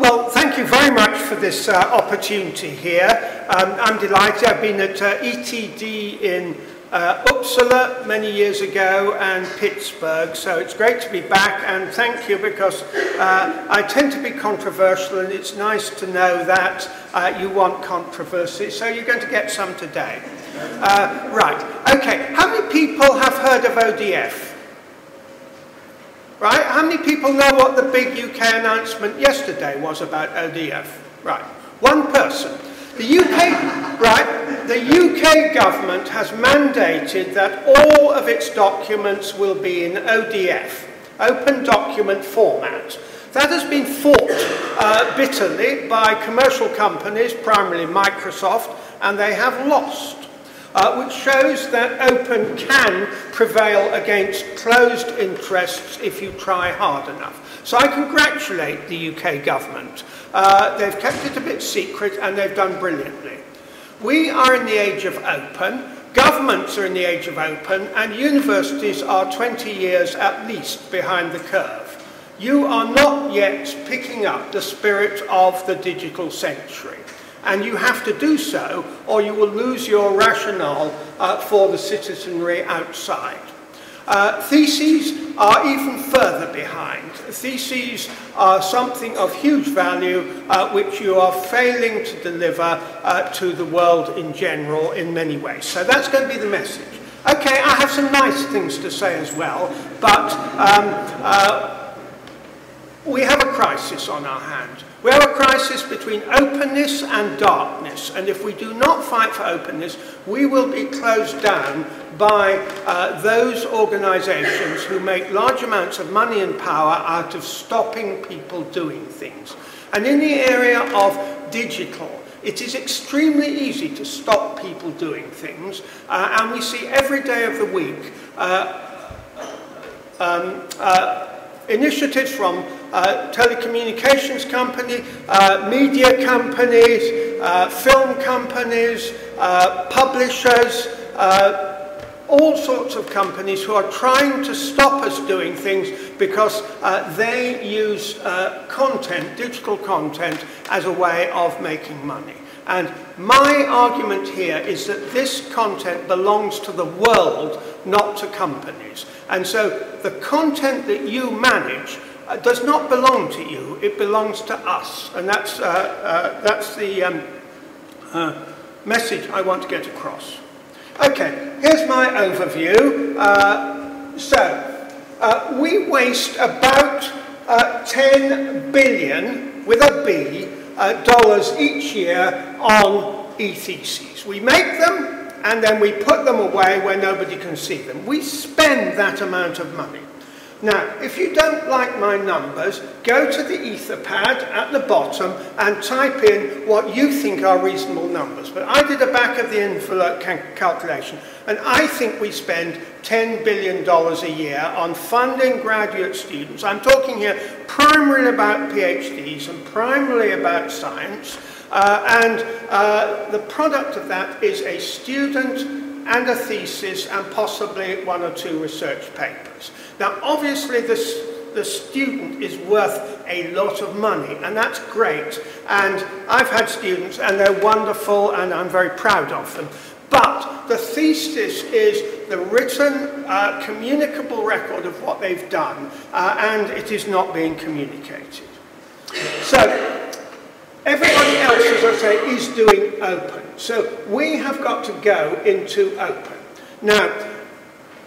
Well, thank you very much for this uh, opportunity here. Um, I'm delighted. I've been at uh, ETD in uh, Uppsala many years ago and Pittsburgh, so it's great to be back and thank you because uh, I tend to be controversial and it's nice to know that uh, you want controversy, so you're going to get some today. Uh, right, okay, how many people have heard of ODF? Right? How many people know what the big UK announcement yesterday was about ODF? Right. One person. The UK, right, the UK government has mandated that all of its documents will be in ODF, open document format. That has been fought uh, bitterly by commercial companies, primarily Microsoft, and they have lost uh, which shows that open can prevail against closed interests if you try hard enough. So I congratulate the UK government. Uh, they've kept it a bit secret and they've done brilliantly. We are in the age of open, governments are in the age of open, and universities are 20 years at least behind the curve. You are not yet picking up the spirit of the digital century and you have to do so or you will lose your rationale uh, for the citizenry outside. Uh, theses are even further behind. Theses are something of huge value uh, which you are failing to deliver uh, to the world in general in many ways. So that's going to be the message. Okay, I have some nice things to say as well, but um, uh, we have a crisis on our hands. We have a crisis between openness and darkness, and if we do not fight for openness, we will be closed down by uh, those organizations who make large amounts of money and power out of stopping people doing things. And in the area of digital, it is extremely easy to stop people doing things, uh, and we see every day of the week uh, um, uh, initiatives from uh, telecommunications company, uh, media companies, uh, film companies, uh, publishers, uh, all sorts of companies who are trying to stop us doing things because they use content, digital content, as a way of making money. And my argument here is that this content belongs to the world, not to companies. And so the content that you manage uh, does not belong to you, it belongs to us. And that's, uh, uh, that's the um, uh, message I want to get across. Okay, here's my overview. Uh, so, uh, we waste about 10 billion, with a B, dollars each year on e-theses. We make them, and then we put them away where nobody can see them. We spend that amount of money. Now, if you don't like my numbers, go to the Etherpad at the bottom and type in what you think are reasonable numbers. But I did a back of the envelope calculation, and I think we spend $10 billion a year on funding graduate students. I'm talking here primarily about PhDs and primarily about science. Uh, and uh, the product of that is a student and a thesis and possibly one or two research papers. Now, obviously, this, the student is worth a lot of money, and that's great. And I've had students, and they're wonderful, and I'm very proud of them. But the thesis is the written, uh, communicable record of what they've done, uh, and it is not being communicated. So, everybody else, as I say, is doing open. So, we have got to go into open. Now,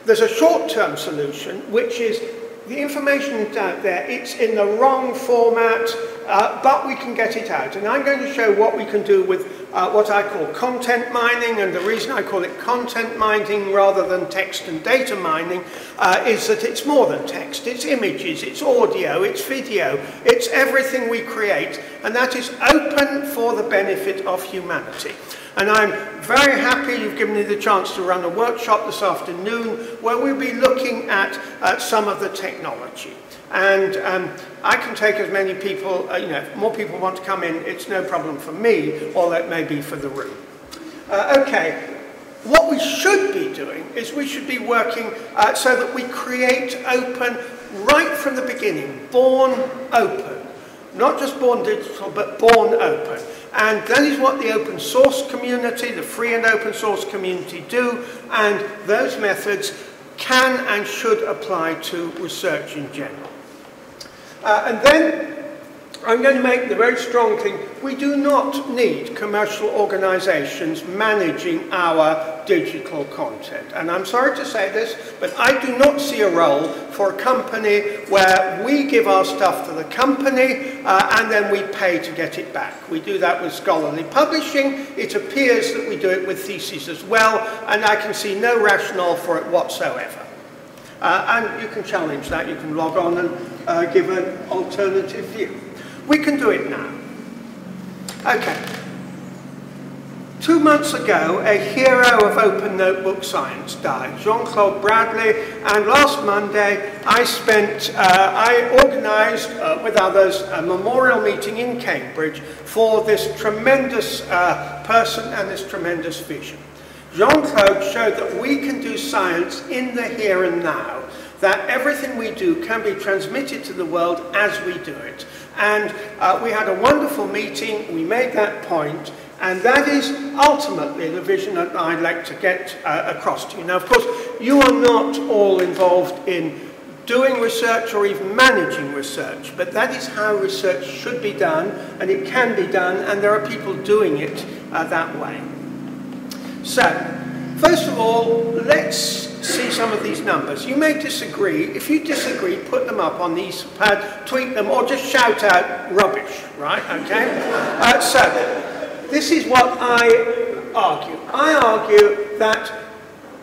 there's a short-term solution, which is the information is out there, it's in the wrong format, uh, but we can get it out. And I'm going to show what we can do with uh, what I call content mining, and the reason I call it content mining rather than text and data mining uh, is that it's more than text, it's images, it's audio, it's video, it's everything we create, and that is open for the benefit of humanity. And I'm very happy you've given me the chance to run a workshop this afternoon where we'll be looking at uh, some of the technology. And um, I can take as many people, uh, you know, if more people want to come in, it's no problem for me, or it may be for the room. Uh, okay, what we should be doing is we should be working uh, so that we create open right from the beginning, born open. not just born digital, but born open. And that is what the open source community, the free and open source community do, and those methods can and should apply to research in general. Uh, and then I'm going to make the very strong thing, we do not need commercial organizations managing our digital content. And I'm sorry to say this, but I do not see a role for a company where we give our stuff to the company uh, and then we pay to get it back. We do that with scholarly publishing. It appears that we do it with theses as well, and I can see no rationale for it whatsoever. Uh, and you can challenge that. You can log on and uh, give an alternative view. We can do it now. Okay. Two months ago, a hero of open notebook science died, Jean-Claude Bradley, and last Monday I spent, uh, I organised uh, with others a memorial meeting in Cambridge for this tremendous uh, person and this tremendous vision. Jean-Claude showed that we can do science in the here and now, that everything we do can be transmitted to the world as we do it. And uh, we had a wonderful meeting, we made that point, and that is ultimately the vision that I'd like to get uh, across to you. Now, of course, you are not all involved in doing research or even managing research, but that is how research should be done, and it can be done, and there are people doing it uh, that way. So, first of all, let's see some of these numbers. You may disagree. If you disagree, put them up on these pad, tweet them, or just shout out rubbish, right? Okay? Uh, so, this is what I argue. I argue that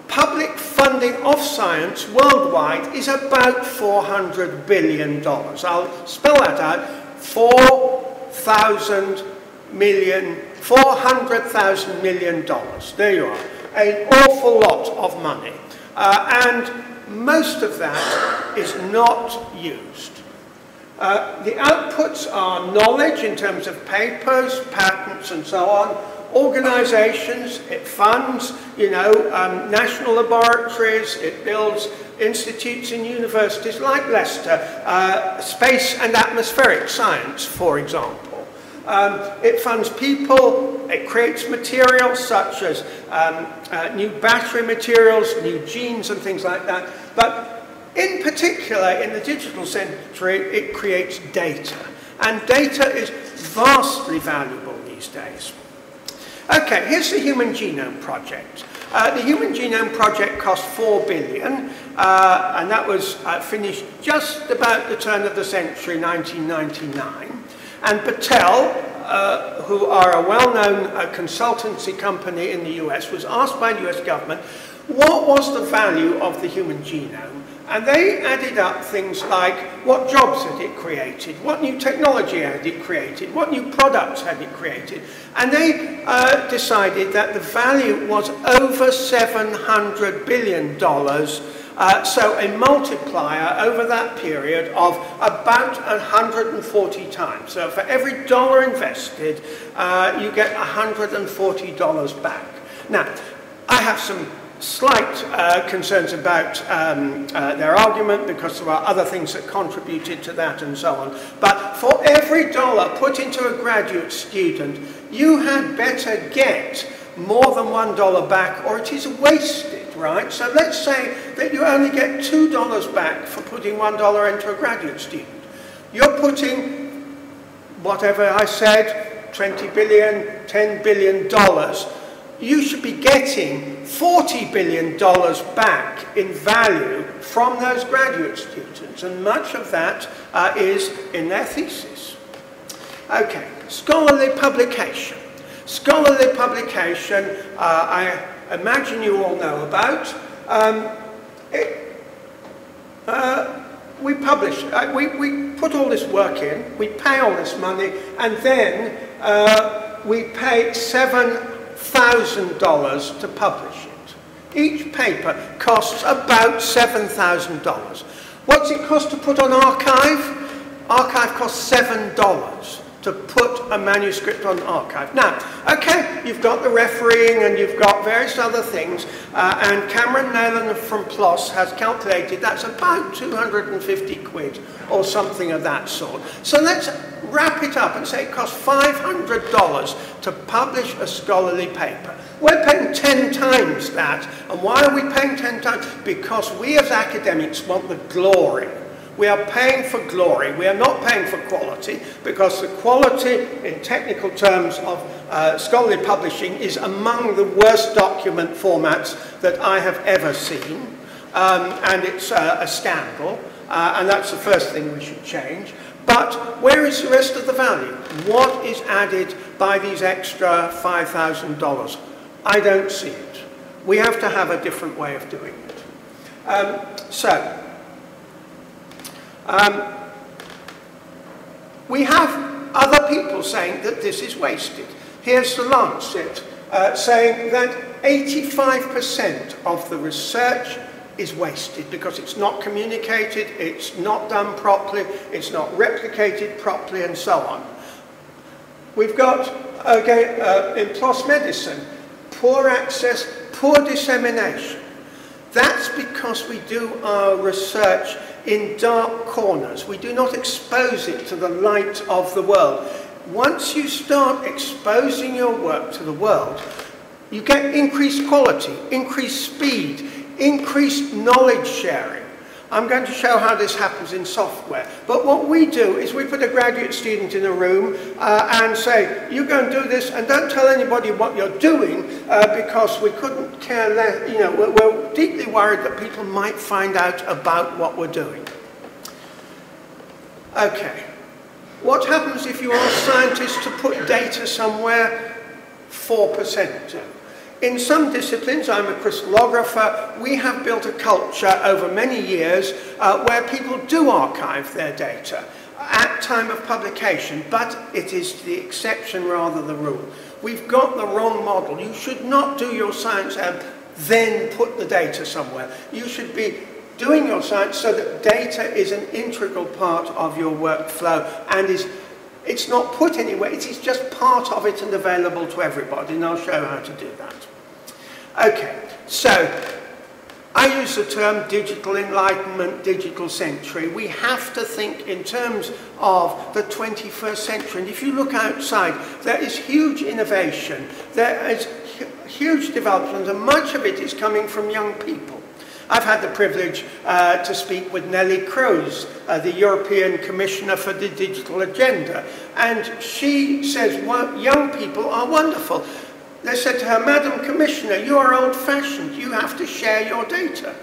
public funding of science worldwide is about $400 billion. I'll spell that out. 4,000 million, 400,000 million dollars. There you are. An awful lot of money. Uh, and most of that is not used. Uh, the outputs are knowledge in terms of papers, patents and so on, organizations, it funds, you know, um, national laboratories, it builds institutes and universities like Leicester, uh, space and atmospheric science, for example. Um, it funds people, it creates materials such as um, uh, new battery materials, new genes and things like that. But in particular, in the digital century, it creates data. And data is vastly valuable these days. Okay, here's the Human Genome Project. Uh, the Human Genome Project cost 4 billion, uh, and that was uh, finished just about the turn of the century, 1999. And Battelle, uh, who are a well-known uh, consultancy company in the US, was asked by the US government, what was the value of the human genome? And they added up things like what jobs had it created, what new technology had it created, what new products had it created. And they uh, decided that the value was over $700 billion uh, so a multiplier over that period of about 140 times. So for every dollar invested, uh, you get $140 back. Now, I have some slight uh, concerns about um, uh, their argument because there are other things that contributed to that and so on. But for every dollar put into a graduate student, you had better get more than one dollar back or it is wasted right? So let's say that you only get $2 back for putting $1 into a graduate student. You're putting, whatever I said, 20 billion, 10 billion dollars. You should be getting $40 billion back in value from those graduate students, and much of that uh, is in their thesis. Okay, scholarly publication. Scholarly publication, uh, I imagine you all know about. Um, it, uh, we publish, uh, we, we put all this work in, we pay all this money, and then uh, we pay $7,000 to publish it. Each paper costs about $7,000. What's it cost to put on arXiv? arXiv costs $7. To put a manuscript on arXiv. Now, okay, you've got the refereeing and you've got various other things, uh, and Cameron Neylon from PLOS has calculated that's about 250 quid or something of that sort. So let's wrap it up and say it costs $500 to publish a scholarly paper. We're paying 10 times that. And why are we paying 10 times? Because we as academics want the glory we are paying for glory. We are not paying for quality because the quality in technical terms of uh, scholarly publishing is among the worst document formats that I have ever seen. Um, and it's uh, a scandal. Uh, and that's the first thing we should change. But where is the rest of the value? What is added by these extra $5,000? I don't see it. We have to have a different way of doing it. Um, so, um, we have other people saying that this is wasted. Here's the Lancet uh, saying that 85% of the research is wasted because it's not communicated, it's not done properly, it's not replicated properly, and so on. We've got, okay, uh, in PLOS medicine, poor access, poor dissemination. That's because we do our research in dark corners. We do not expose it to the light of the world. Once you start exposing your work to the world, you get increased quality, increased speed, increased knowledge sharing. I'm going to show how this happens in software. But what we do is we put a graduate student in a room uh, and say, you go and do this and don't tell anybody what you're doing uh, because we couldn't care less, you know, we're, we're deeply worried that people might find out about what we're doing. Okay. What happens if you ask scientists to put data somewhere 4% to? In some disciplines, I'm a crystallographer, we have built a culture over many years uh, where people do archive their data at time of publication, but it is the exception rather the rule. We've got the wrong model. You should not do your science and then put the data somewhere. You should be doing your science so that data is an integral part of your workflow and is it's not put anywhere, it is just part of it and available to everybody, and I'll show how to do that. Okay, so I use the term digital enlightenment, digital century. We have to think in terms of the 21st century. And if you look outside, there is huge innovation, there is huge development, and much of it is coming from young people. I've had the privilege uh, to speak with Neelie Kroes, uh, the European Commissioner for the Digital Agenda, and she says well, young people are wonderful. They said to her, Madam Commissioner, you are old-fashioned. You have to share your data.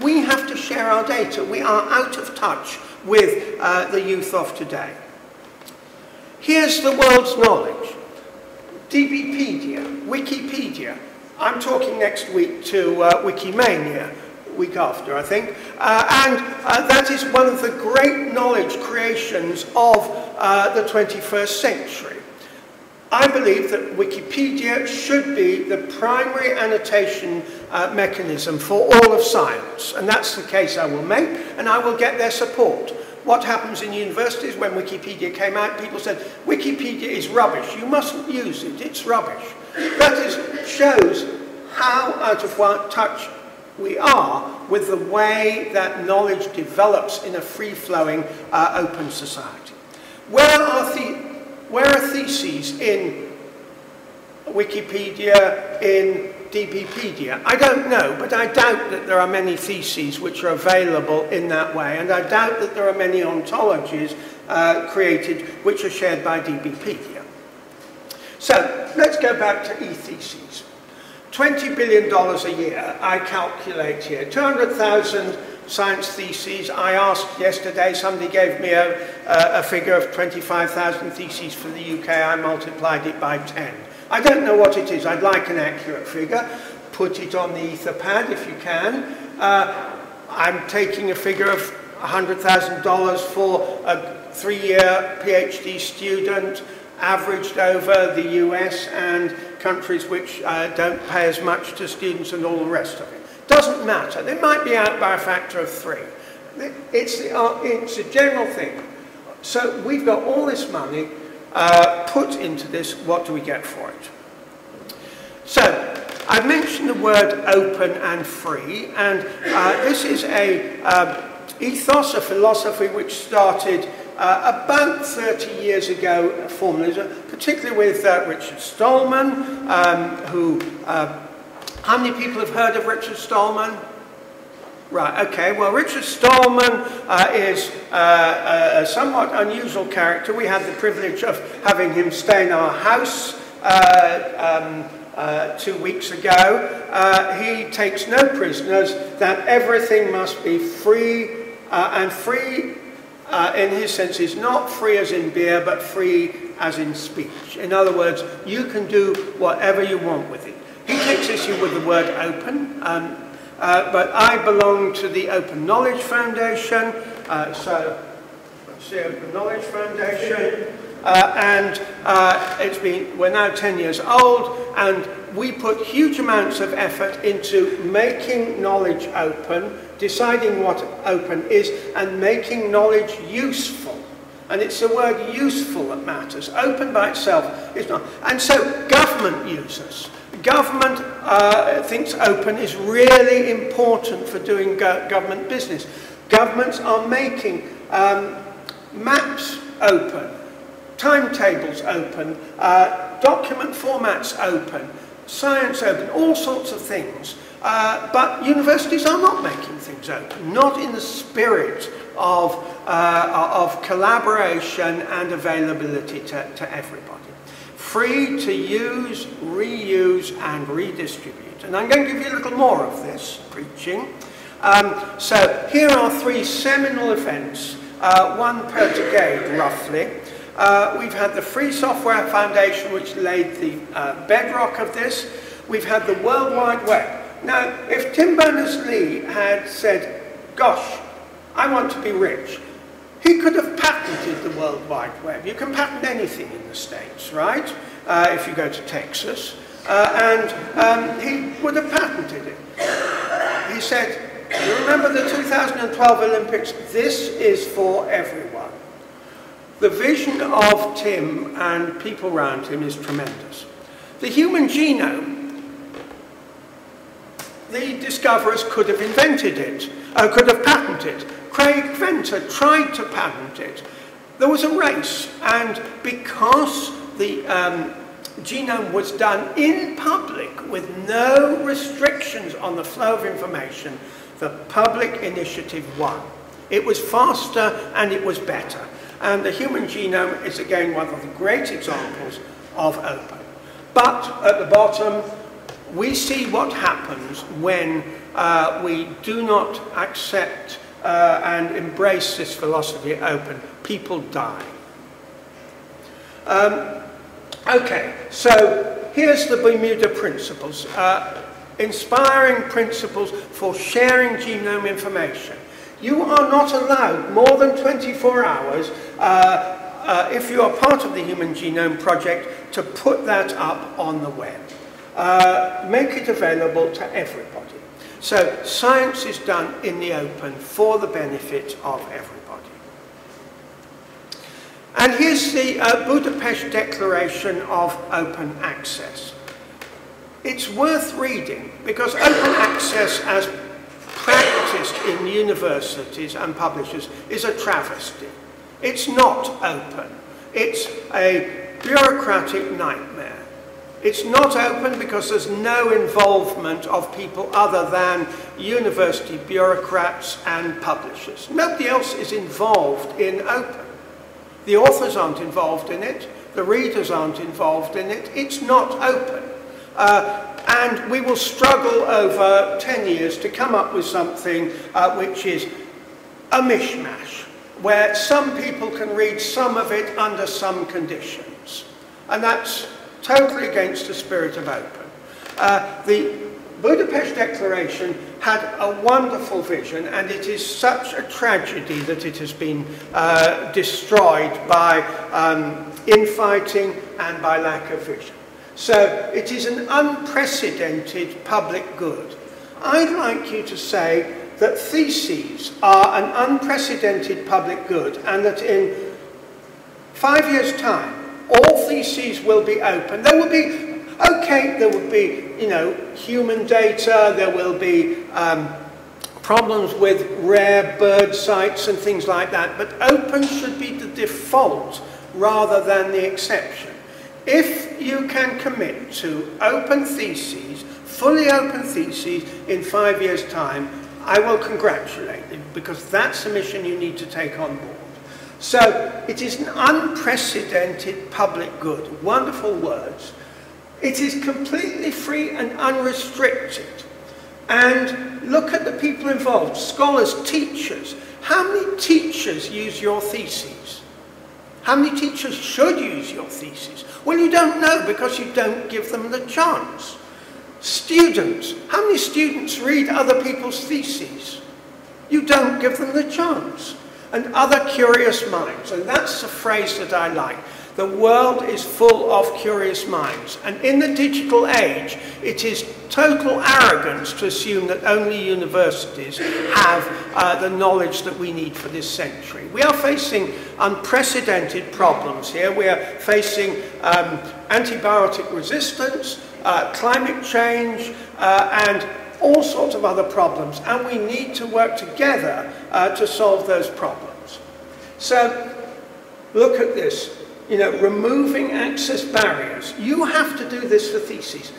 We have to share our data. We are out of touch with uh, the youth of today. Here's the world's knowledge. DBpedia, Wikipedia. I'm talking next week to uh, Wikimania, week after, I think. Uh, and uh, that is one of the great knowledge creations of uh, the 21st century. I believe that Wikipedia should be the primary annotation uh, mechanism for all of science, and that's the case I will make, and I will get their support. What happens in universities when Wikipedia came out, people said, Wikipedia is rubbish, you mustn't use it, it's rubbish. That is, shows how out of touch we are with the way that knowledge develops in a free-flowing, uh, open society. Where are the where are theses in Wikipedia, in DBpedia? I don't know, but I doubt that there are many theses which are available in that way, and I doubt that there are many ontologies uh, created which are shared by DBpedia. So, let's go back to e-theses. $20 billion a year, I calculate here. 200,000 science theses. I asked yesterday, somebody gave me a, a, figure of 25,000 theses for the UK. I multiplied it by 10. I don't know what it is. I'd like an accurate figure. Put it on the Etherpad if you can. Uh, I'm taking a figure of $100,000 for a three-year PhD student averaged over the US and countries which uh, don't pay as much to students and all the rest of it. Doesn't matter. They might be out by a factor of three. It's, the, uh, it's a general thing. So we've got all this money. uh, put into this, what do we get for it? So, I've mentioned the word open and free, and uh, this is a um, ethos, a philosophy which started uh, about 30 years ago, formally, particularly with uh, Richard Stallman, um, who, uh, how many people have heard of Richard Stallman? Right, okay. Well, Richard Stallman uh, is uh, a somewhat unusual character. We had the privilege of having him stay in our house uh, um, uh, two weeks ago. Uh, he takes no prisoners, that everything must be free, uh, and free in his sense is not free as in beer, but free as in speech. In other words, you can do whatever you want with it. He takes issue with the word open. Um, uh, but I belong to the Open Knowledge Foundation, uh, so see, Open Knowledge Foundation, uh, and uh, it's been, we're now 10 years old, and we put huge amounts of effort into making knowledge open, deciding what open is, and making knowledge useful. And it's the word useful that matters. Open by itself is not. And so government users, government uh, thinks open is really important for doing go government business. Governments are making um, maps open, timetables open, uh, document formats open, science open, all sorts of things. Uh, but universities are not making things open, not in the spirit of, uh, of collaboration and availability to, to everybody free to use, reuse, and redistribute. And I'm going to give you a little more of this preaching. Um, so here are three seminal events, uh, one per decade roughly. Uh, we've had the Free Software Foundation, which laid the uh, bedrock of this. We've had the World Wide Web. Now, if Tim Berners-Lee had said, gosh, I want to be rich, he could have patented the World Wide Web. You can patent anything in the States, right? Uh, if you go to Texas. Uh, and um, he would have patented it. He said, you remember the 2012 Olympics? This is for everyone. The vision of Tim and people around him is tremendous. The human genome, the discoverers could have invented it, uh, could have patented it. Craig Venter tried to patent it. There was a race, and because the um, genome was done in public with no restrictions on the flow of information, the public initiative won. It was faster and it was better. And the human genome is again one of the great examples of open. But at the bottom, we see what happens when uh, we do not accept uh, and embrace this philosophy open, people die. Um, okay, so here's the Bermuda Principles. Uh, inspiring principles for sharing genome information. You are not allowed more than 24 hours uh, uh, if you are part of the Human Genome Project to put that up on the web. Uh, make it available to everybody. So science is done in the open for the benefit of everybody. And here's the uh, Budapest Declaration of Open Access. It's worth reading because open access as practiced in universities and publishers is a travesty. It's not open. It's a bureaucratic nightmare. It's not open because there's no involvement of people other than university bureaucrats and publishers. Nobody else is involved in open. The authors aren't involved in it. The readers aren't involved in it. It's not open. Uh, and we will struggle over 10 years to come up with something uh, which is a mishmash, where some people can read some of it under some conditions. And that's totally against the spirit of open. Uh, the Budapest Declaration had a wonderful vision and it is such a tragedy that it has been uh, destroyed by um, infighting and by lack of vision. So it is an unprecedented public good. I'd like you to say that theses are an unprecedented public good and that in five years' time all theses will be open. There will be, okay, there will be, you know, human data, there will be um, problems with rare bird sites and things like that, but open should be the default rather than the exception. If you can commit to open theses, fully open theses in five years' time, I will congratulate you because that's a mission you need to take on board. So it is an unprecedented public good. Wonderful words. It is completely free and unrestricted. And look at the people involved, scholars, teachers. How many teachers use your theses? How many teachers should use your thesis? Well, you don't know because you don't give them the chance. Students, how many students read other people's theses? You don't give them the chance. And other curious minds, and that's a phrase that I like. The world is full of curious minds. And in the digital age, it is total arrogance to assume that only universities have uh, the knowledge that we need for this century. We are facing unprecedented problems here. We are facing um, antibiotic resistance, uh, climate change, uh, and all sorts of other problems. And we need to work together uh, to solve those problems. So, look at this you know, removing access barriers. You have to do this for theses.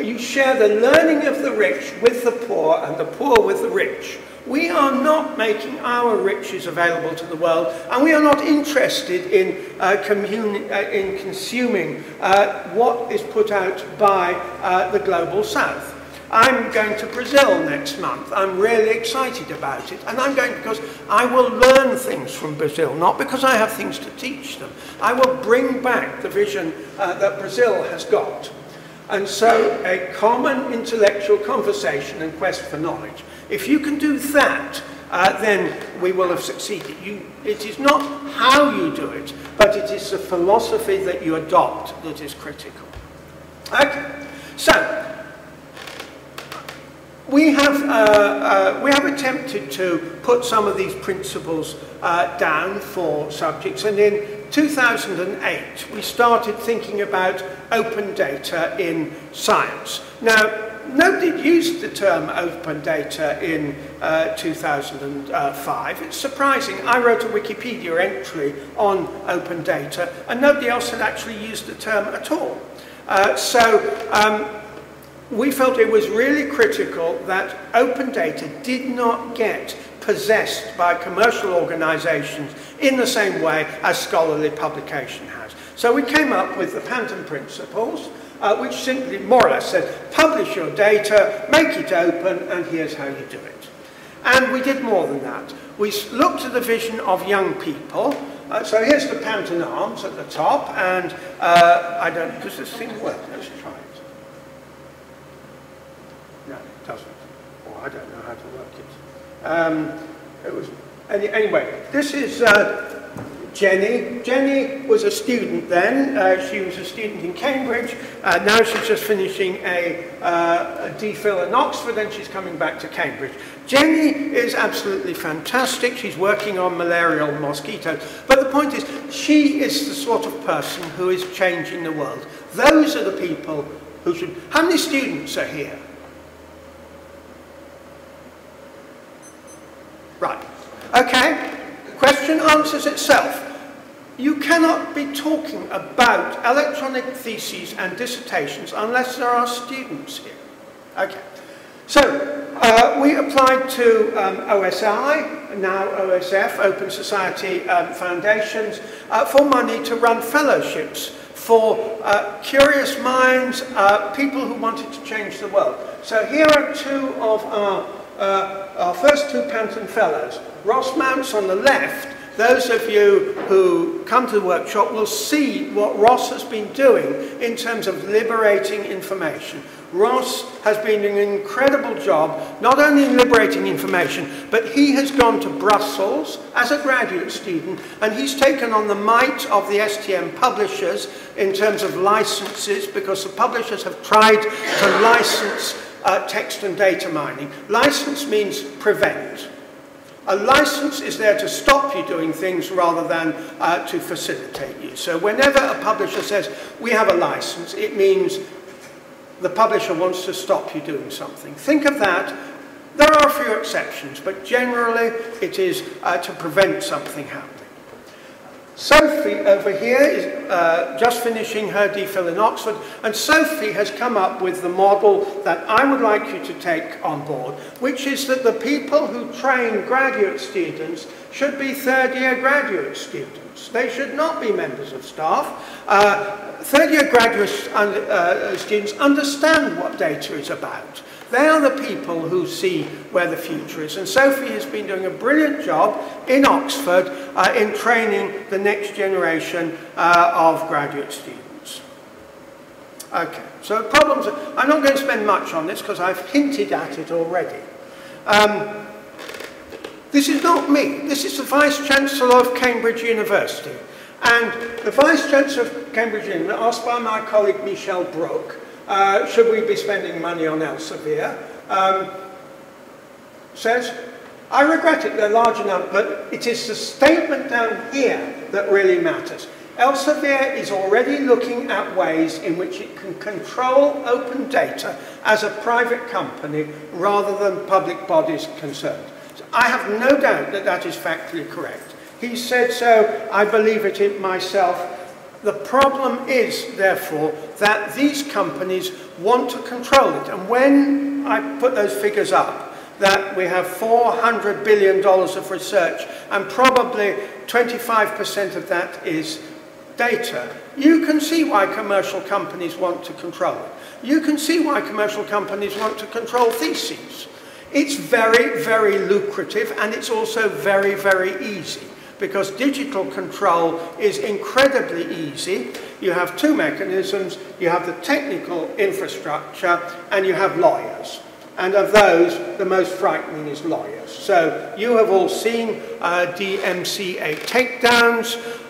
You share the learning of the rich with the poor and the poor with the rich. We are not making our riches available to the world, and we are not interested in, uh, uh, in consuming uh, what is put out by uh, the global south. I'm going to Brazil next month. I'm really excited about it. And I'm going because I will learn things from Brazil, not because I have things to teach them. I will bring back the vision uh, that Brazil has got. And so a common intellectual conversation and quest for knowledge. If you can do that, uh, then we will have succeeded. You, it is not how you do it, but it is the philosophy that you adopt that is critical. Okay, so we have, uh, uh, we have attempted to put some of these principles uh, down for subjects and in 2008 we started thinking about open data in science. Now nobody used the term open data in uh, 2005. It's surprising. I wrote a Wikipedia entry on open data and nobody else had actually used the term at all. Uh, so um, we felt it was really critical that open data did not get possessed by commercial organizations in the same way as scholarly publication has. So we came up with the Panton Principles, uh, which simply more or less said, publish your data, make it open, and here's how you do it. And we did more than that. We looked at the vision of young people. Uh, so here's the Panton Arms at the top, and uh, I don't, does this thing work? Let's try it. doesn't. Or I don't know how to work it. Um, it was any, anyway. This is uh, Jenny. Jenny was a student then. Uh, she was a student in Cambridge. Uh, now she's just finishing a, uh, a DPhil in Oxford and she's coming back to Cambridge. Jenny is absolutely fantastic. She's working on malarial mosquitoes. But the point is, she is the sort of person who is changing the world. Those are the people who should... How many students are here? Right. Okay? The question answers itself. You cannot be talking about electronic theses and dissertations unless there are students here. Okay. So, uh, we applied to um, OSI, now OSF, Open Society um, Foundations, uh, for money to run fellowships for uh, curious minds, uh, people who wanted to change the world. So here are two of our uh, our first two Panton Fellows. Ross Mounce on the left, those of you who come to the workshop will see what Ross has been doing in terms of liberating information. Ross has been doing an incredible job, not only in liberating information, but he has gone to Brussels as a graduate student, and he's taken on the might of the STM publishers in terms of licenses, because the publishers have tried to license uh, text and data mining. License means prevent. A license is there to stop you doing things rather than uh, to facilitate you. So whenever a publisher says, we have a license, it means the publisher wants to stop you doing something. Think of that. There are a few exceptions, but generally it is uh, to prevent something happening. Sophie over here is uh, just finishing her DPhil in Oxford, and Sophie has come up with the model that I would like you to take on board, which is that the people who train graduate students should be third-year graduate students. They should not be members of staff. Uh, third-year graduate uh, students understand what data is about. They are the people who see where the future is. And Sophie has been doing a brilliant job in Oxford uh, in training the next generation uh, of graduate students. Okay, so problems, I'm not going to spend much on this because I've hinted at it already. Um, this is not me, this is the Vice-Chancellor of Cambridge University. And the Vice-Chancellor of Cambridge University, asked by my colleague Michelle Brook, uh, should we be spending money on Elsevier, um, says, I regret it, they're large enough, but it is the statement down here that really matters. Elsevier is already looking at ways in which it can control open data as a private company rather than public bodies concerned. So I have no doubt that that is factually correct. He said so, I believe it in myself, the problem is, therefore, that these companies want to control it. And when I put those figures up, that we have $400 billion of research, and probably 25% of that is data, you can see why commercial companies want to control it. You can see why commercial companies want to control theses. It's very, very lucrative, and it's also very, very easy because digital control is incredibly easy. You have two mechanisms. You have the technical infrastructure and you have lawyers. And of those, the most frightening is lawyers. So you have all seen uh, DMCA takedowns.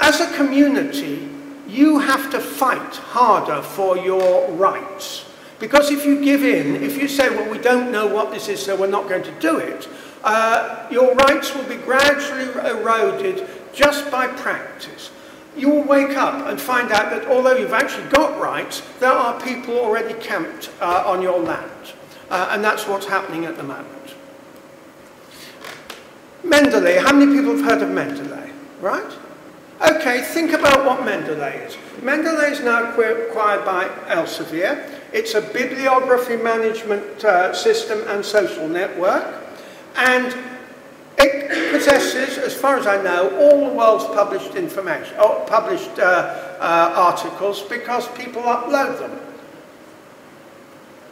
As a community, you have to fight harder for your rights. Because if you give in, if you say, well, we don't know what this is, so we're not going to do it, uh, your rights will be gradually eroded just by practice. You will wake up and find out that although you've actually got rights, there are people already camped uh, on your land. Uh, and that's what's happening at the moment. Mendeley, how many people have heard of Mendeley? Right? Okay, think about what Mendeley is. Mendeley is now acquired by Elsevier. It's a bibliography management uh, system and social network. And it possesses, as far as I know, all the world's published information, or published uh, uh, articles because people upload them.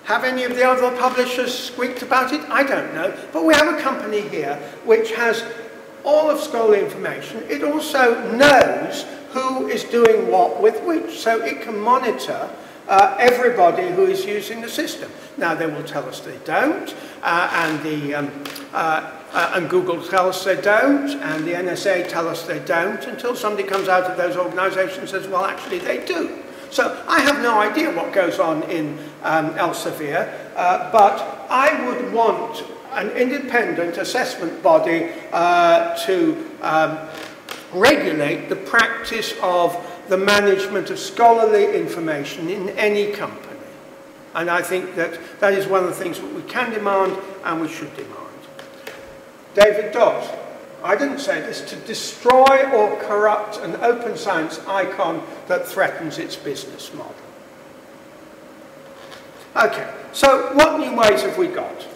Have any of the other publishers squeaked about it? I don't know. But we have a company here which has all of scholarly information. It also knows who is doing what with which, so it can monitor uh, everybody who is using the system. Now, they will tell us they don't, uh, and, the, um, uh, uh and Google tell us they don't, and the NSA tell us they don't, until somebody comes out of those organizations and says, well, actually, they do. So I have no idea what goes on in um, Elsevier, uh, but I would want an independent assessment body uh, to um, regulate the practice of the management of scholarly information in any company. And I think that that is one of the things that we can demand and we should demand. David Dobbs, I didn't say this, to destroy or corrupt an open science icon that threatens its business model. Okay, so what new ways have we got?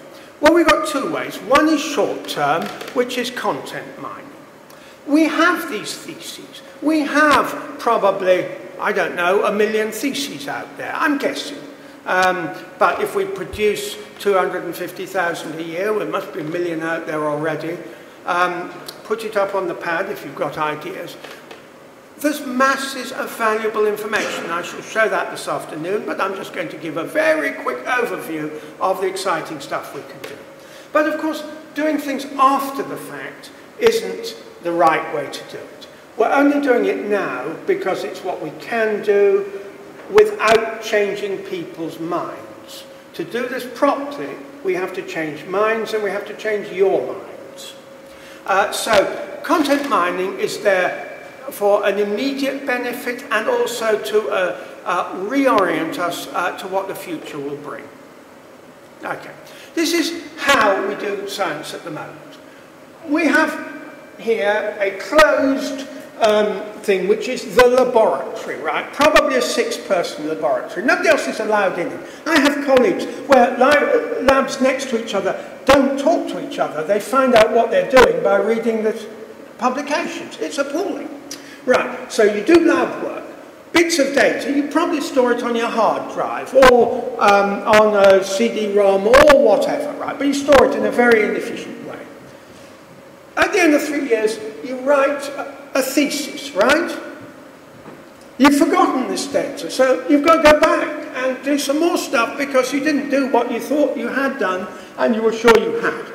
Well, we've got two ways. One is short term, which is content mining. We have these theses. We have probably, I don't know, a million theses out there. I'm guessing. Um, but if we produce 250,000 a year, there must be a million out there already. Um, put it up on the pad if you've got ideas. There's masses of valuable information. I shall show that this afternoon, but I'm just going to give a very quick overview of the exciting stuff we can do. But of course, doing things after the fact isn't the right way to do it. We're only doing it now because it's what we can do without changing people's minds. To do this properly, we have to change minds and we have to change your minds. Uh, so content mining is there for an immediate benefit and also to uh, uh, reorient us uh, to what the future will bring. Okay, this is how we do science at the moment. We have here a closed um, thing, which is the laboratory, right? Probably a six-person laboratory. Nobody else is allowed in it. I have colleagues where labs next to each other don't talk to each other. They find out what they're doing by reading the publications. It's appalling. Right, so you do lab work. Bits of data, you probably store it on your hard drive or um, on a CD-ROM or whatever, right? But you store it in a very inefficient. At the end of three years, you write a, thesis, right? You've forgotten this data, so you've got to go back and do some more stuff because you didn't do what you thought you had done and you were sure you had.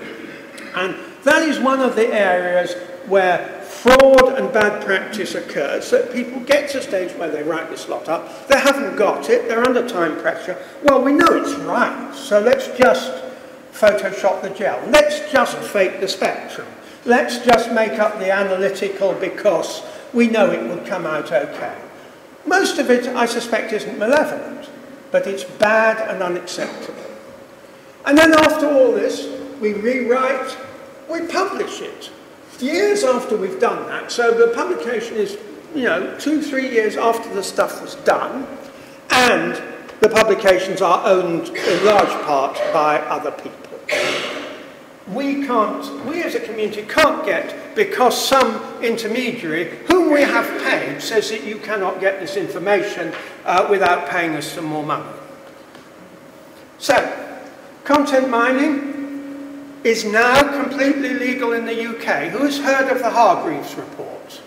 And that is one of the areas where fraud and bad practice occurs, that people get to a stage where they write this lot up, they haven't got it, they're under time pressure. Well, we know it's right, so let's just Photoshop the gel. Let's just fake the spectrum. Let's just make up the analytical because we know it will come out okay. Most of it, I suspect, isn't malevolent, but it's bad and unacceptable. And then after all this, we rewrite, we publish it years after we've done that, so the publication is, you know, two, three years after the stuff was done, and the publications are owned in large part by other people. We can't, we as a community can't get, because some intermediary, whom we have paid, says that you cannot get this information uh, without paying us some more money. So, content mining, is now completely legal in the UK. Who has heard of the Hargreaves report?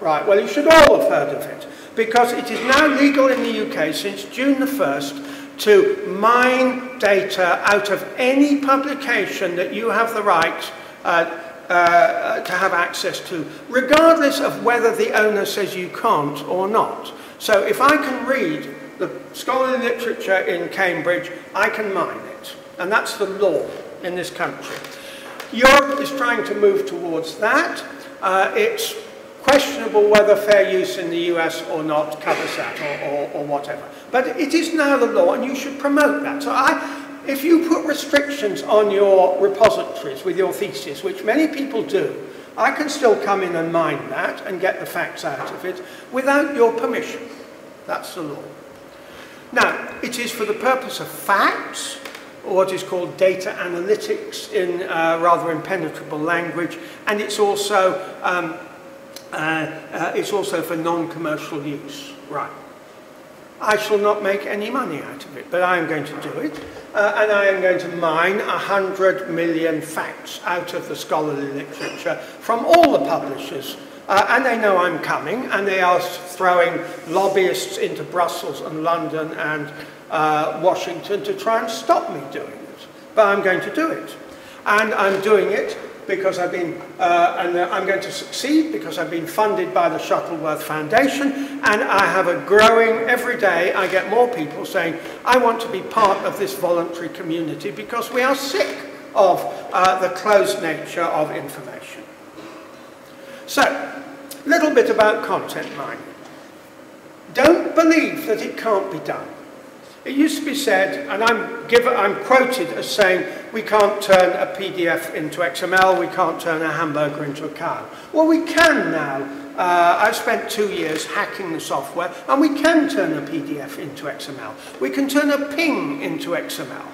Right, well you should all have heard of it because it is now legal in the UK since June the 1st to mine data out of any publication that you have the right uh, uh, to have access to, regardless of whether the owner says you can't or not. So if I can read the scholarly literature in Cambridge, I can mine it. And that's the law in this country. Europe is trying to move towards that. Uh, it's questionable whether fair use in the US or not covers that or, or, or, whatever. But it is now the law and you should promote that. So I, if you put restrictions on your repositories with your thesis, which many people do, I can still come in and mine that and get the facts out of it without your permission. That's the law. Now, it is for the purpose of facts, what is called data analytics in uh, rather impenetrable language, and it's also um, it's also for non-commercial use. Right. I shall not make any money out of it, but I am going to do it, uh, and I am going to mine a hundred million facts out of the scholarly literature from all the publishers uh, and they know I'm coming, and they are throwing lobbyists into Brussels and London and uh, Washington to try and stop me doing it. But I'm going to do it. And I'm doing it because I've been, uh, and I'm going to succeed because I've been funded by the Shuttleworth Foundation, and I have a growing, every day I get more people saying, I want to be part of this voluntary community because we are sick of uh, the closed nature of information. So, a little bit about content mining. Don't believe that it can't be done. It used to be said, and I'm, I'm quoted as saying, we can't turn a PDF into XML, we can't turn a hamburger into a cow. Well, we can now. Uh, I've spent two years hacking the software, and we can turn a PDF into XML. We can turn a PNG into XML.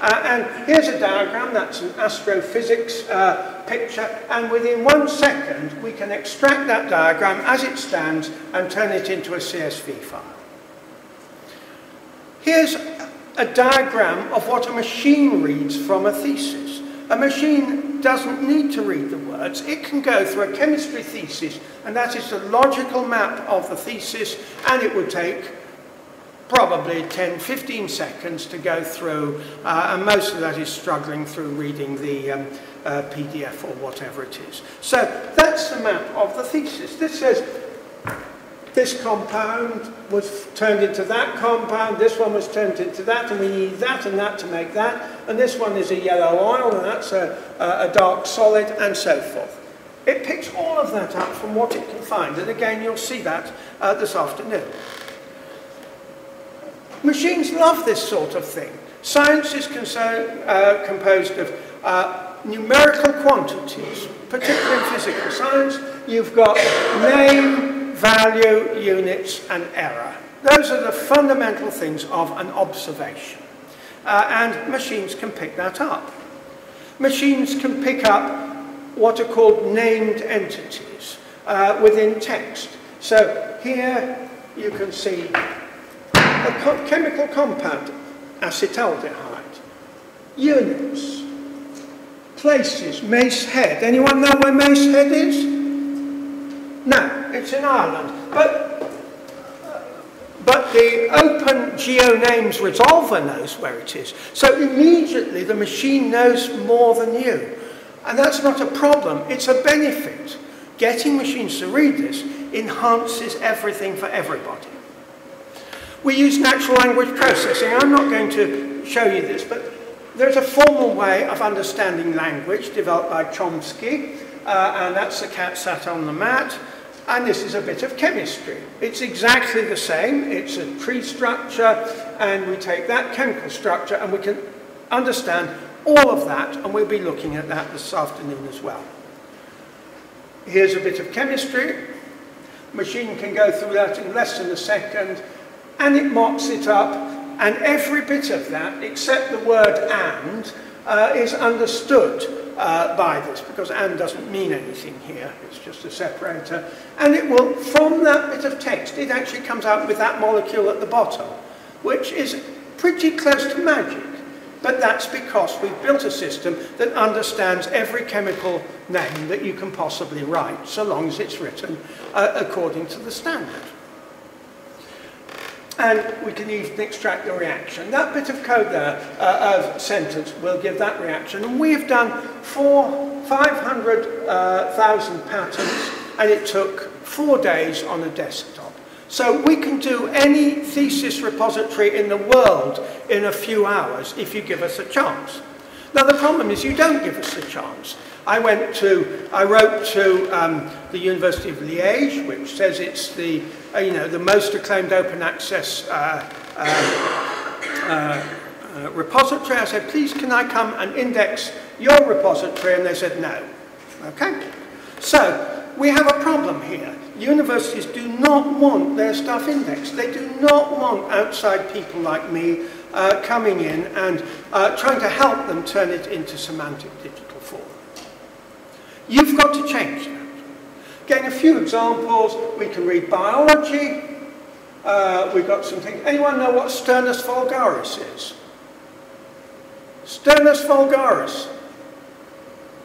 Uh, and here's a diagram, that's an astrophysics uh, picture, and within one second we can extract that diagram as it stands and turn it into a CSV file. Here's a diagram of what a machine reads from a thesis. A machine doesn't need to read the words. It can go through a chemistry thesis, and that is the logical map of the thesis, and it would take probably 10, 15 seconds to go through, uh, and most of that is struggling through reading the um, uh, PDF or whatever it is. So that's the map of the thesis. This says this compound was turned into that compound, this one was turned into that, and we need that and that to make that, and this one is a yellow oil, and that's a, a, dark solid, and so forth. It picks all of that up from what it can find, and again, you'll see that uh, this afternoon. Machines love this sort of thing. Science is uh, composed of uh, numerical quantities, particularly in physical science. You've got name, value, units, and error. Those are the fundamental things of an observation. Uh, and machines can pick that up. Machines can pick up what are called named entities uh, within text. So here you can see a co chemical compound, acetaldehyde, units, places, Mace Head. Anyone know where Mace Head is? No, it's in Ireland. But, but the Open GeoNames resolver knows where it is. So immediately the machine knows more than you. And that's not a problem, it's a benefit. Getting machines to read this enhances everything for everybody. We use natural language processing. I'm not going to show you this, but there's a formal way of understanding language developed by Chomsky, uh, and that's the cat sat on the mat. And this is a bit of chemistry. It's exactly the same. It's a tree structure, and we take that chemical structure and we can understand all of that, and we'll be looking at that this afternoon as well. Here's a bit of chemistry. Machine can go through that in less than a second, and it mops it up, and every bit of that, except the word and, uh, is understood uh, by this, because and doesn't mean anything here, it's just a separator. And it will, from that bit of text, it actually comes out with that molecule at the bottom, which is pretty close to magic. But that's because we've built a system that understands every chemical name that you can possibly write, so long as it's written uh, according to the standard. And we can even extract the reaction. That bit of code there uh, of sentence will give that reaction. And we've done four, 500,000 uh, patterns, and it took four days on a desktop. So we can do any thesis repository in the world in a few hours if you give us a chance. Now the problem is you don't give us a chance. I went to, I wrote to um, the University of Liège, which says it's the, uh, you know, the most acclaimed open access uh, uh, uh, repository. I said, please can I come and index your repository? And they said no. Okay? So we have a problem here universities do not want their stuff indexed. They do not want outside people like me uh, coming in and uh, trying to help them turn it into semantic digital form. You've got to change that. Again, a few examples. We can read biology. Uh, we've got some things. Anyone know what Sturnus vulgaris is? Sturnus vulgaris.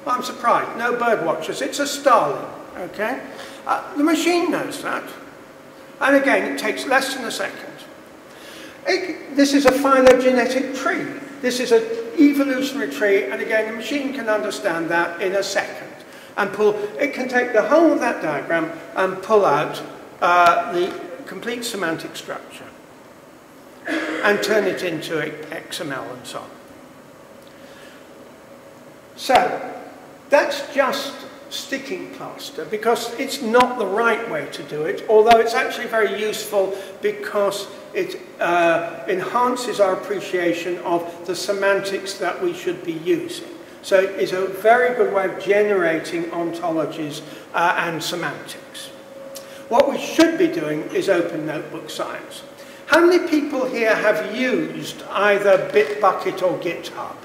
I'm surprised. No bird watchers. It's a starling. Okay? Uh, the machine knows that. And again, it takes less than a second. It, this is a phylogenetic tree. This is an evolutionary tree, and again, the machine can understand that in a second. And pull, it can take the whole of that diagram and pull out uh, the complete semantic structure and turn it into XML and so on. So, that's just sticking plaster because it's not the right way to do it, although it's actually very useful because it uh, enhances our appreciation of the semantics that we should be using. So it is a very good way of generating ontologies uh, and semantics. What we should be doing is open notebook science. How many people here have used either Bitbucket or GitHub?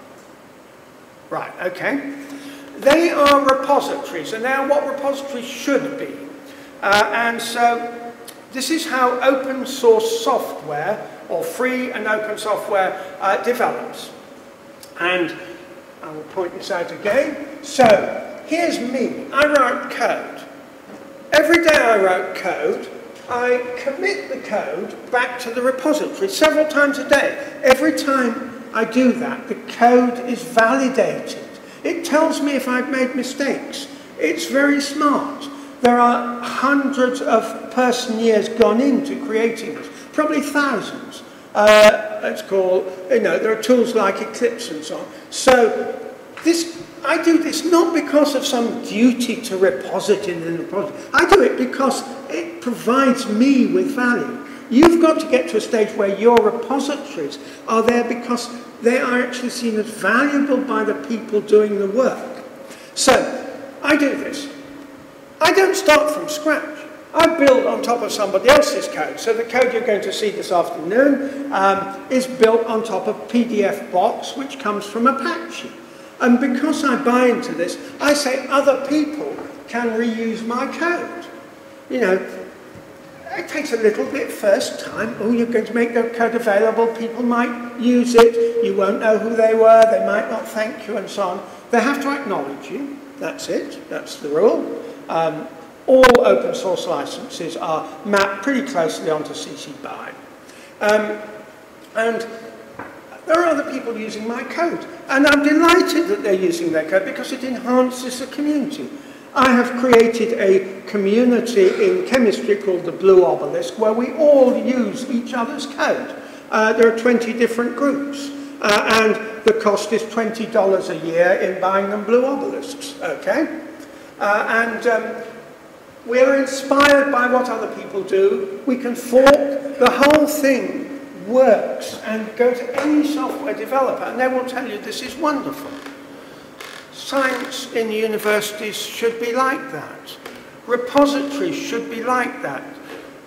Right, okay. They are repositories, and they are what repositories should be. Uh, and so this is how open source software, or free and open software, uh, develops. And I will point this out again. So here's me. I write code. Every day I write code, I commit the code back to the repository several times a day. Every time I do that, the code is validated. It tells me if I've made mistakes. It's very smart. There are hundreds of person years gone into creating this, probably thousands. Uh, it's called, you know, there are tools like Eclipse and so on. So this, I do this not because of some duty to reposit it in the project. I do it because it provides me with value. You've got to get to a stage where your repositories are there because they are actually seen as valuable by the people doing the work. So, I do this. I don't start from scratch. I build on top of somebody else's code. So the code you're going to see this afternoon um, is built on top of PDF Box, which comes from Apache. And because I buy into this, I say other people can reuse my code. You know, it takes a little bit first time. Oh, you're going to make the code available. People might use it. You won't know who they were. They might not thank you and so on. They have to acknowledge you. That's it. That's the rule. Um, all open source licenses are mapped pretty closely onto CC BY. Um, and there are other people using my code. And I'm delighted that they're using their code because it enhances the community. I have created a community in chemistry called the Blue Obelisk where we all use each other's code. Uh, there are 20 different groups uh, and the cost is $20 a year in buying them Blue Obelisks, okay? Uh, and um, we're inspired by what other people do. We can fork. The whole thing works and go to any software developer and they will tell you this is wonderful. Science in universities should be like that. Repositories should be like that.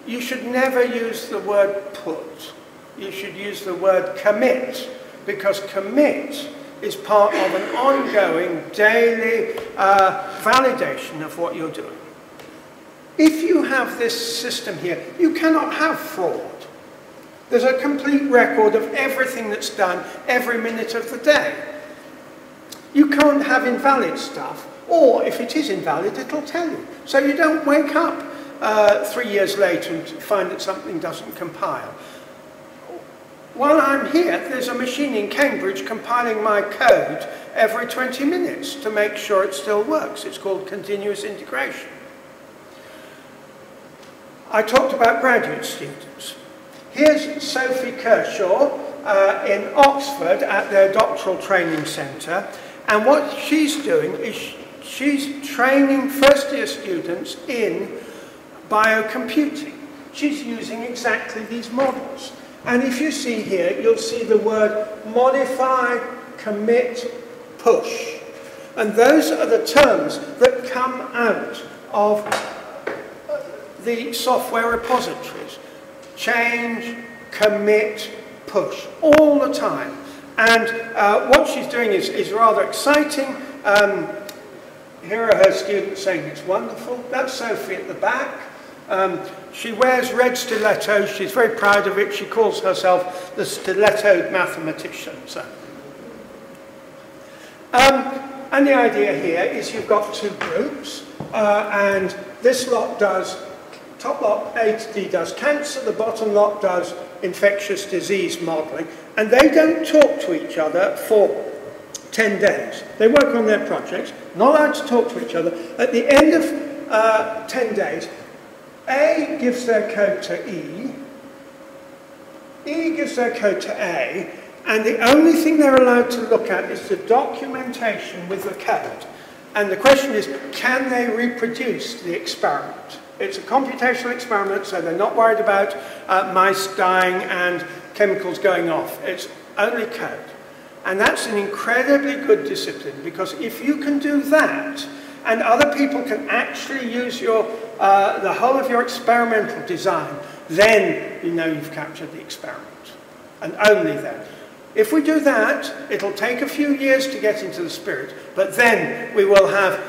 You should never use the word put. You should use the word commit, because commit is part of an ongoing daily uh, validation of what you're doing. If you have this system here, you cannot have fraud. There's a complete record of everything that's done every minute of the day. You can't have invalid stuff, or if it is invalid, it'll tell you. So you don't wake up uh, three years later and find that something doesn't compile. While I'm here, there's a machine in Cambridge compiling my code every 20 minutes to make sure it still works. It's called continuous integration. I talked about graduate students. Here's Sophie Kershaw uh, in Oxford at their doctoral training centre. And what she's doing is she's training first year students in biocomputing. She's using exactly these models. And if you see here, you'll see the word modify, commit, push. And those are the terms that come out of the software repositories. Change, commit, push, all the time. And uh, what she's doing is, is rather exciting. Um, here are her students saying it's wonderful. That's Sophie at the back. Um, she wears red stilettos. She's very proud of it. She calls herself the stilettoed mathematician. So. Um, and the idea here is you've got two groups, uh, and this lot does, top lot 8D does cancer, the bottom lot does infectious disease modelling, and they don't talk to each other for 10 days. They work on their projects, not allowed to talk to each other. At the end of uh, 10 days, A gives their code to E, E gives their code to A, and the only thing they're allowed to look at is the documentation with the code. And the question is, can they reproduce the experiment? It's a computational experiment, so they're not worried about uh, mice dying and chemicals going off. It's only code. And that's an incredibly good discipline because if you can do that and other people can actually use your, uh, the whole of your experimental design, then you know you've captured the experiment. And only then. If we do that, it'll take a few years to get into the spirit, but then we will have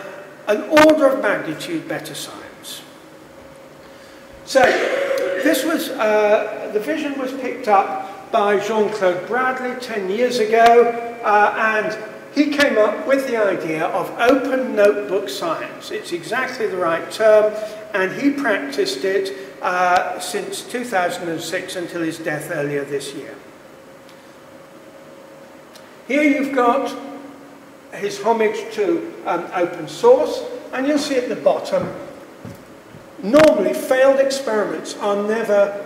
an order of magnitude better science. So, this was, uh, the vision was picked up by Jean-Claude Bradley 10 years ago, uh, and he came up with the idea of open notebook science. It's exactly the right term, and he practiced it uh, since 2006 until his death earlier this year. Here you've got his homage to um, open source, and you'll see at the bottom Normally, failed experiments are never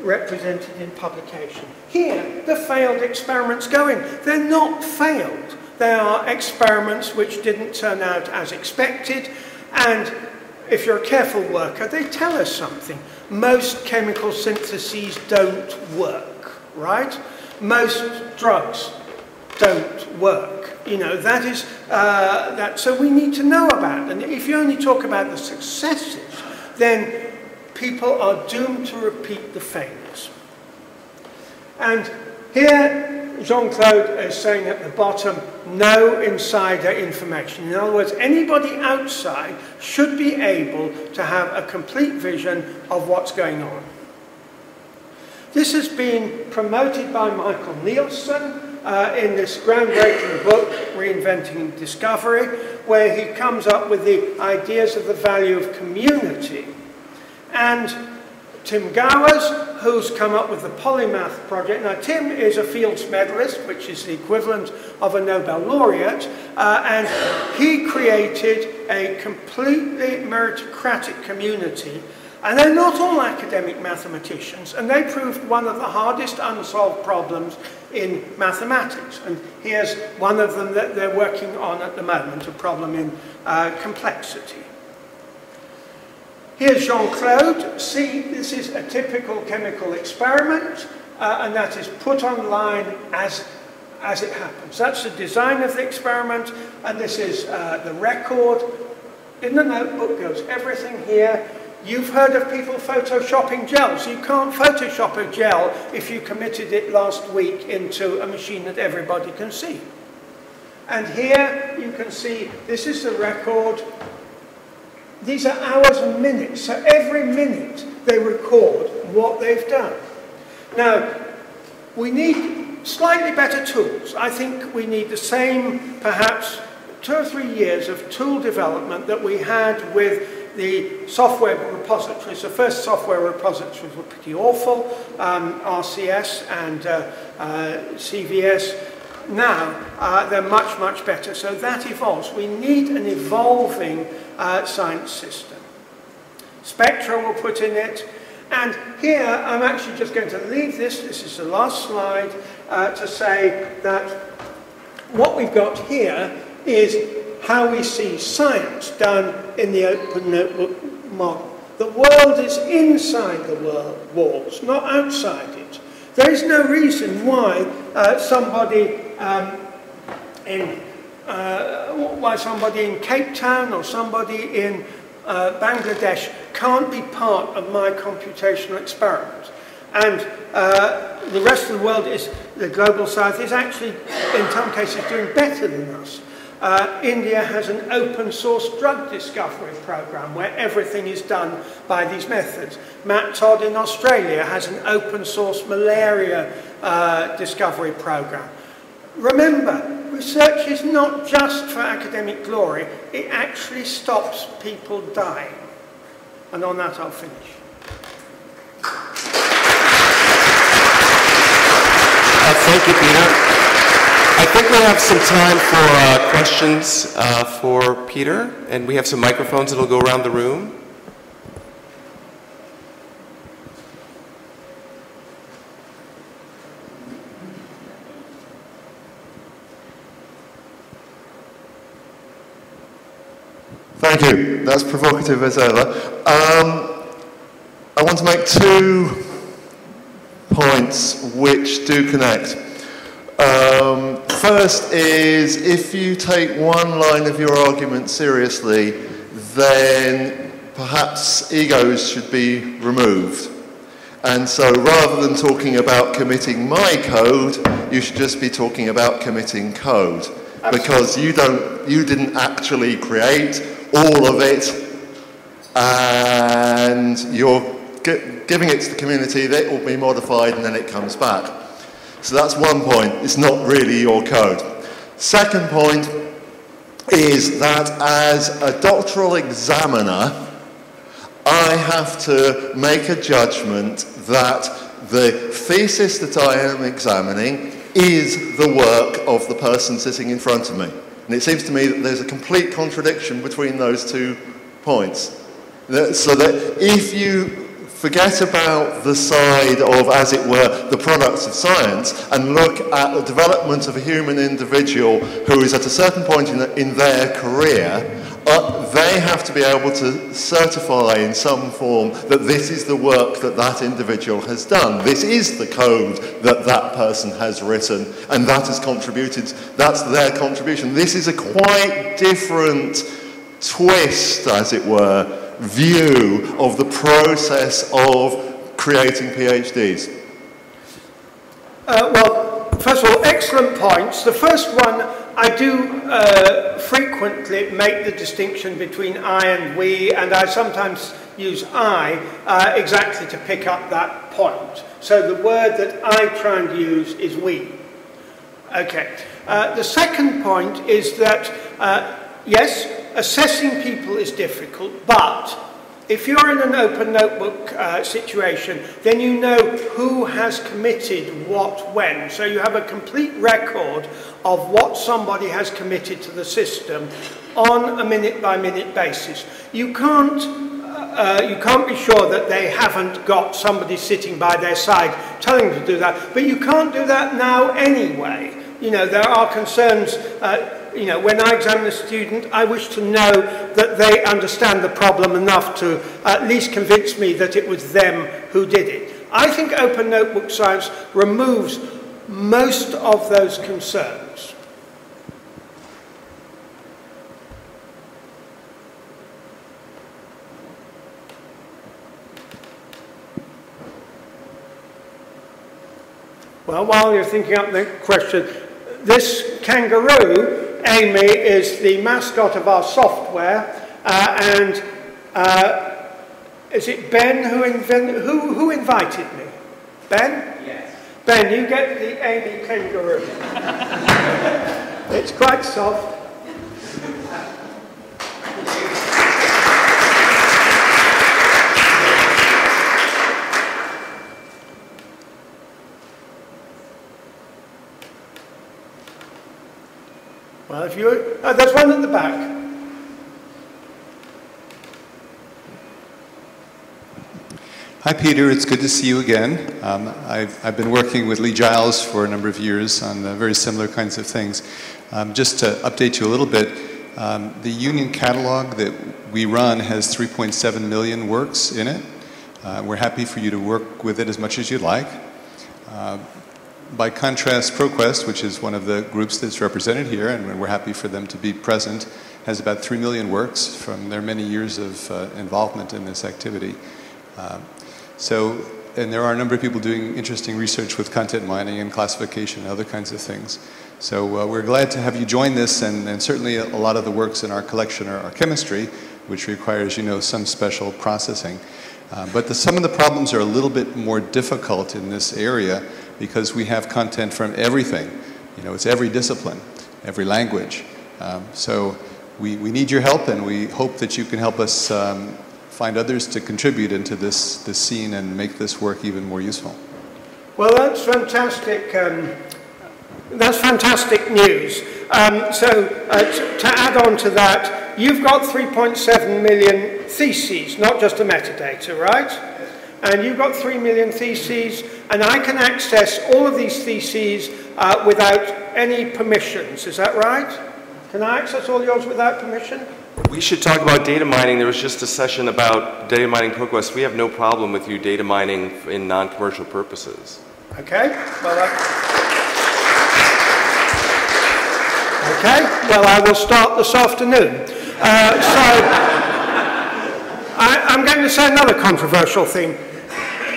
represented in publication. Here, the failed experiments go in. They're not failed. They are experiments which didn't turn out as expected, and if you're a careful worker, they tell us something. Most chemical syntheses don't work, right? Most drugs don't work. You know, that is, uh, that, so we need to know about And if you only talk about the successes, then people are doomed to repeat the failures. And here, Jean-Claude is saying at the bottom, no insider information. In other words, anybody outside should be able to have a complete vision of what's going on. This has been promoted by Michael Nielsen uh, in this groundbreaking book, Reinventing Discovery, where he comes up with the ideas of the value of community. And Tim Gowers, who's come up with the Polymath project. Now, Tim is a Fields Medalist, which is the equivalent of a Nobel laureate, uh, and he created a completely meritocratic community. And they're not all academic mathematicians, and they proved one of the hardest unsolved problems in mathematics. And here's one of them that they're working on at the moment, a problem in uh, complexity. Here's Jean-Claude. See, this is a typical chemical experiment, uh, and that is put online as, as it happens. That's the design of the experiment, and this is uh, the record. In the notebook goes everything here. You've heard of people photoshopping gels. You can't photoshop a gel if you committed it last week into a machine that everybody can see. And here you can see, this is the record these are hours and minutes, so every minute they record what they've done. Now, we need slightly better tools. I think we need the same, perhaps, two or three years of tool development that we had with the software repositories. The first software repositories were pretty awful, um, RCS and uh, uh, CVS. Now, uh, they're much, much better. So that evolves. We need an evolving uh, science system. Spectra will put in it. And here, I'm actually just going to leave this, this is the last slide, uh, to say that what we've got here is how we see science done in the open notebook model. The world is inside the world, walls, not outside it. There is no reason why uh, somebody um, in uh, why somebody in Cape Town or somebody in uh, Bangladesh can't be part of my computational experiment. And uh, the rest of the world is, the global south is actually, in some cases, doing better than us. Uh, India has an open source drug discovery program where everything is done by these methods. Matt Todd in Australia has an open source malaria uh, discovery program. Remember, research is not just for academic glory, it actually stops people dying. And on that I'll finish. Uh, thank you, Peter. I think we have some time for uh, questions uh, for Peter, and we have some microphones that will go around the room. Thank you. That's provocative as ever. Um, I want to make two points which do connect. Um, first is if you take one line of your argument seriously, then perhaps egos should be removed. And so rather than talking about committing my code, you should just be talking about committing code. Because you, don't, you didn't actually create all of it, and you're giving it to the community, that will be modified, and then it comes back. So that's one point. It's not really your code. Second point is that as a doctoral examiner, I have to make a judgment that the thesis that I am examining is the work of the person sitting in front of me. And it seems to me that there's a complete contradiction between those two points. So that if you forget about the side of, as it were, the products of science and look at the development of a human individual who is at a certain point in, in their career, uh, they have to be able to certify in some form that this is the work that that individual has done. This is the code that that person has written, and that has contributed, that's their contribution. This is a quite different twist, as it were, view of the process of creating PhDs? Uh, well, first of all, excellent points. The first one, I do uh, frequently make the distinction between I and we, and I sometimes use I uh, exactly to pick up that point. So the word that I try and use is we. Okay. Uh, the second point is that, uh, yes, assessing people is difficult, but if you're in an open notebook uh, situation, then you know who has committed what when. So you have a complete record of what somebody has committed to the system on a minute by minute basis. You can't, uh, you can't be sure that they haven't got somebody sitting by their side telling them to do that, but you can't do that now anyway. You know, there are concerns. Uh, you know, when I examine a student, I wish to know that they understand the problem enough to at least convince me that it was them who did it. I think open notebook science removes most of those concerns. Well, while you're thinking up the question, this kangaroo AMI is the mascot of our software, uh, and uh, is it Ben who, invent, who, who invited me? Ben? Yes. Ben, you get the AMI kangaroo. it's quite soft. If you, oh, there's one at the back. Hi, Peter. It's good to see you again. Um, I've, I've, been working with Lee Giles for a number of years on uh, very similar kinds of things. Um, just to update you a little bit, um, the Union catalog that we run has 3.7 million works in it. Uh, we're happy for you to work with it as much as you'd like. Uh, by contrast, ProQuest, which is one of the groups that's represented here, and we're happy for them to be present, has about 3 million works from their many years of uh, involvement in this activity. Uh, so, and there are a number of people doing interesting research with content mining and classification and other kinds of things. So uh, we're glad to have you join this, and, and certainly a, a, lot of the works in our collection are, are chemistry, which requires, you know, some special processing. Uh, but the, some of the problems are a little bit more difficult in this area because we have content from everything. You know, it's every discipline, every language. Um, so we, we need your help and we hope that you can help us um, find others to contribute into this, this scene and make this work even more useful. Well, that's fantastic. Um, that's fantastic news. Um, so uh, to add on to that, you've got 3.7 million theses, not just a metadata, right? and you've got 3 million theses, and I can access all of these theses uh, without any permissions. Is that right? Can I access all yours without permission? We should talk about data mining. There was just a session about data mining ProQuest. We have no problem with you data mining in non-commercial purposes. Okay. Well, uh, okay. Well, I will start this afternoon. Uh, so. I, am going to say another controversial thing.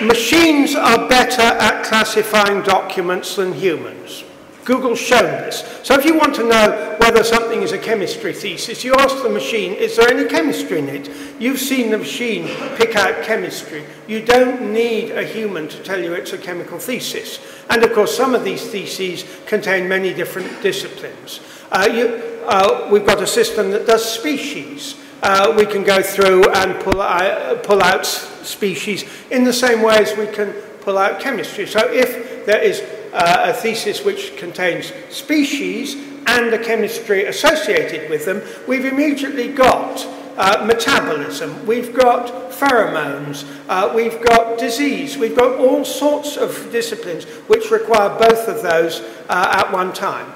Machines are better at classifying documents than humans. Google's shown this. So if you want to know whether something is a chemistry thesis, you ask the machine, is there any chemistry in it? You've seen the machine pick out chemistry. You don't need a human to tell you it's a chemical thesis. And of course, some of these theses contain many different disciplines. Uh, you, uh, we've got a system that does species. uh, we can go through and pull out, pull out species in the same way as we can pull out chemistry. So if there is uh, a thesis which contains species and the chemistry associated with them, we've immediately got uh, metabolism, we've got pheromones, uh, we've got disease, we've got all sorts of disciplines which require both of those uh, at one time.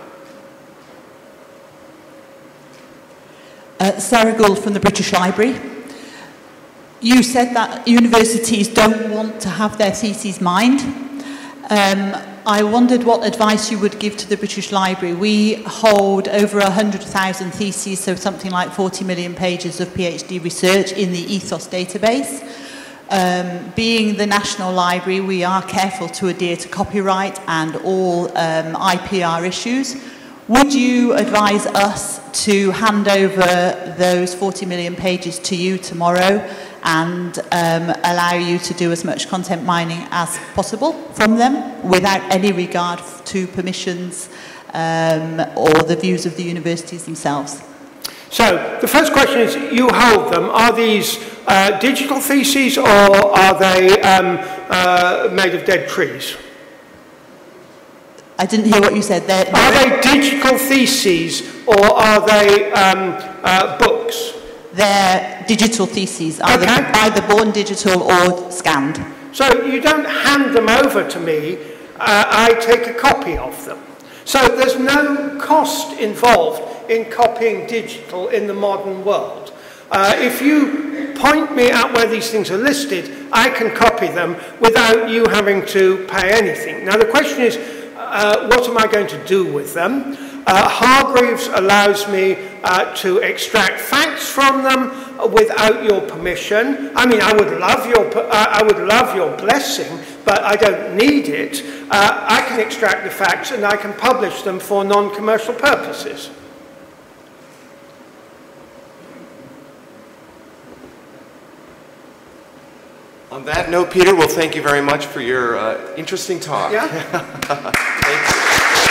Uh, Sarah Gould from the British Library. You said that universities don't want to have their theses mined. Um, I wondered what advice you would give to the British Library. We hold over 100,000 theses, so something like 40 million pages of PhD research in the ETHOS database. Um, being the National Library, we are careful to adhere to copyright and all um, IPR issues. Would you advise us to hand over those 40 million pages to you tomorrow and um, allow you to do as much content mining as possible from them without any regard to permissions um, or the views of the universities themselves? So the first question is, you hold them. Are these uh, digital theses or are they um, uh, made of dead trees? I didn't hear what you said there. Are they digital theses or are they um, uh, books? They're digital theses, either, Okay. either born digital or scanned. So you don't hand them over to me, uh, I take a copy of them. So there's no cost involved in copying digital in the modern world. Uh, if you point me at where these things are listed, I can copy them without you having to pay anything. Now the question is, uh, what am I going to do with them? Uh, Hargreaves allows me uh, to extract facts from them without your permission. I mean, I would love your, uh, I would love your blessing, but I don't need it. Uh, I can extract the facts and I can publish them for non-commercial purposes. On that note, Peter, well, thank you very much for your uh, interesting talk. Yeah?